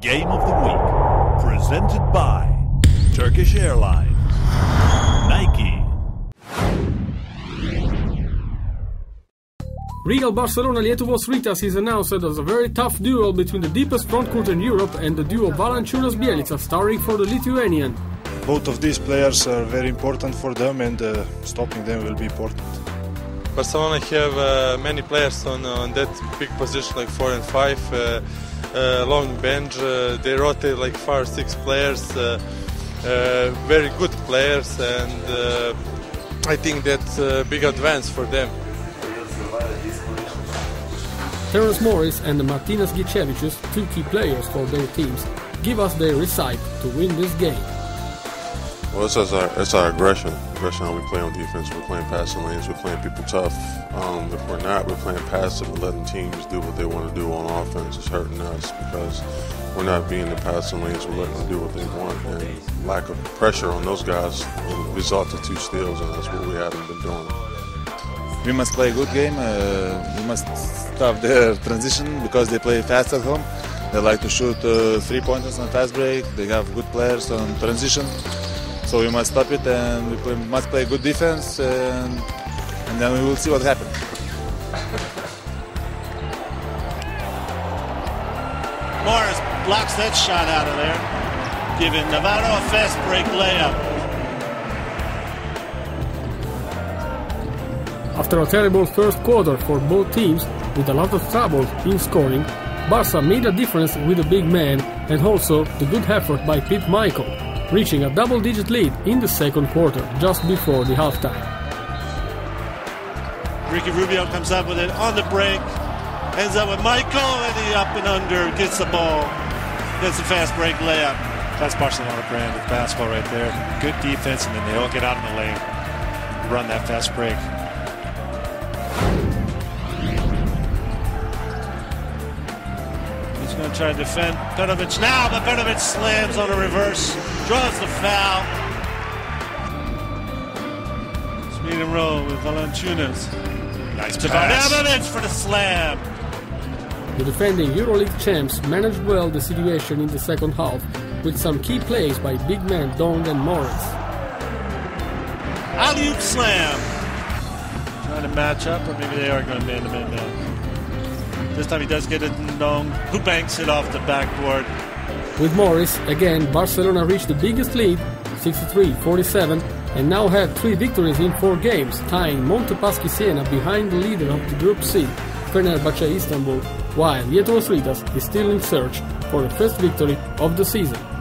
Game of the Week, presented by Turkish Airlines, Nike, Regal Barcelona Lietuvos Rytas is announced as a very tough duel between the deepest frontcourt in Europe and the duo Valančiūnas Bjelica starring for the Lithuanian. Both of these players are very important for them and uh, stopping them will be important. Barcelona have uh, many players on, on that big position like 4 and 5 uh, uh, long bench uh, they rotate like 5 or 6 players uh, uh, very good players and uh, I think that's a big advance for them Terence Morris and Martynas Gecevičius, two key players for their teams, give us their recipe to win this game. Well, it's, it's, our, it's our aggression. We play on defense. We're playing passing lanes. We're playing people tough. Um, if we're not, we're playing passive and letting teams do what they want to do on offense. It's hurting us because we're not being the passing lanes. We're letting them do what they want. And lack of pressure on those guys will result to two steals, and that's what we haven't been doing. We must play a good game. Uh, we must stop their transition because they play fast at home. They like to shoot uh, three pointers on fast break. They have good players on transition. So we must stop it and we play, must play good defense and, and then we will see what happens. Morris blocks that shot out of there, giving Navarro a fast break layup. After a terrible first quarter for both teams, with a lot of trouble in scoring, Barca made a difference with the big man and also the good effort by Pete Mickeal, reaching a double-digit lead in the second quarter just before the halftime. Ricky Rubio comes up with it on the break, ends up with Mickeal, and he up and under, gets the ball, gets a fast break layup. That's Barcelona brand of basketball right there. Good defense, and then they all get out in the lane, run that fast break. He's going to try to defend Petrovic now, but Petrovic slams on a reverse, draws the foul. Speed and roll with Valančiūnas. Nice To pass. Bogdanovic for the slam. The defending EuroLeague champs managed well the situation in the second half, with some key plays by big men N'Dong and Morris. Alley-oop slam. Trying to match up, or maybe they are going to man to man now. This time he does get it in N'Dong, who banks it off the backboard. With Morris, again, Barcelona reached the biggest lead, 63-47, and now have three victories in four games, tying Montepaschi Siena behind the leader of the Group C, Fenerbahce Istanbul, while Lietuvos Rytas is still in search for the first victory of the season.